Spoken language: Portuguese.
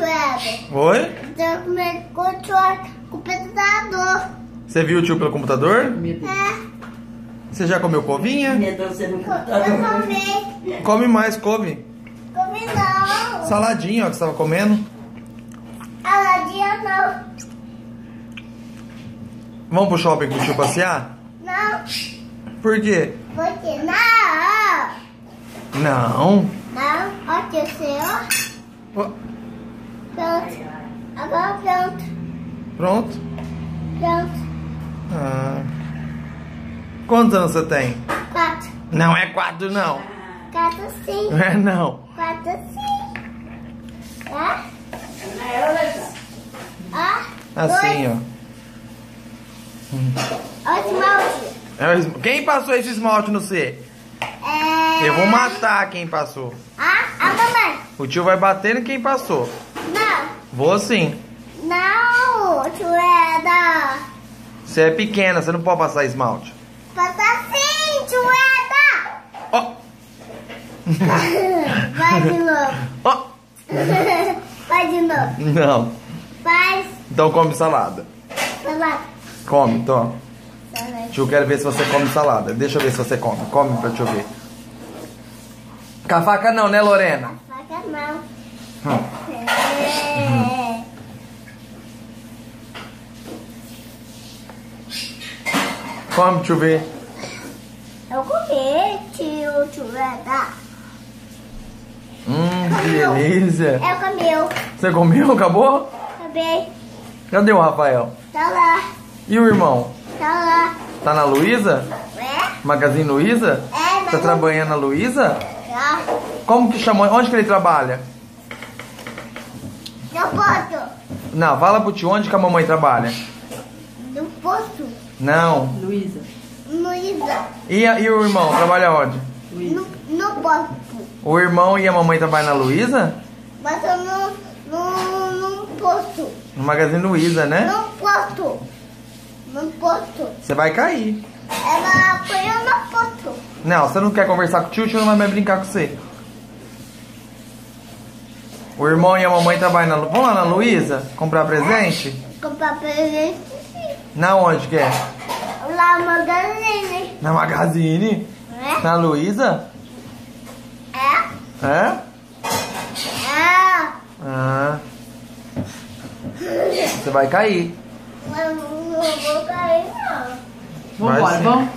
Trevor. Oi? Eu comi controle com o computador. Você viu o tio pelo computador? É, Você já comeu covinha? Você eu computador. comi. Come mais, couve. Comi não. Saladinha, ó, que você tava comendo. Aladinha não. Vamos pro shopping com o tio passear? Não. Por quê? Porque não. Não. Não. Ó, tio seu. Pronto. Agora pronto. Pronto. Pronto. Ah. Quantos anos você tem? Quatro. Não é quatro, não. Quatro sim. Não é não. Quatro sim. Tá? Ó. Assim, ó. Ó, esmalte. É o esma- Quem passou esse esmalte no C? É... Eu vou matar quem passou. Ah, a mamãe. O tio vai bater em quem passou. Vou sim. Não, Chueda. Você é pequena, você não pode passar esmalte. Passa sim, Chueda. Ó, Vai de novo. ó. Vai de novo. Não. Faz. Então come salada. Salada. Come, então. Salada. Tio, quero ver se você come salada. Deixa eu ver se você come. Come pra eu ver. Com a faca não, né, Lorena? Faca não. Hum. É. Come, deixa eu ver. Eu comi, tio Chueda. Hum, que delícia. Eu comi. Você comeu? Acabou? Comi. Cadê o Rafael? Tá lá. E o irmão? Tá lá. Tá na Luísa? É? Magazine Luísa? É, Tá trabalhando na Luísa? Tá. Como que chamou? Onde que ele trabalha? No posto. Não, fala pro tio onde que a mamãe trabalha. No posto. Não. Luísa. Luísa. E, a- e o irmão trabalha onde? Luísa. No, no posto. O irmão e a mamãe trabalham na Luísa? Mas eu não, não, não posto. No Magazine Luísa, né? Não posto. Não posto. Você vai cair. Ela foi eu no posto. Não, você não quer conversar com o tio, o tio não vai mais brincar com você. O irmão e a mamãe trabalham na Lu... Vamos lá na Luísa comprar presente? Comprar presente. Na onde que é? Lá no magazine. Na Magazine? Né? Na Luísa? É? É? É. Ah. Você vai cair. Mas não vou cair, não. Vambora, sim. vamos?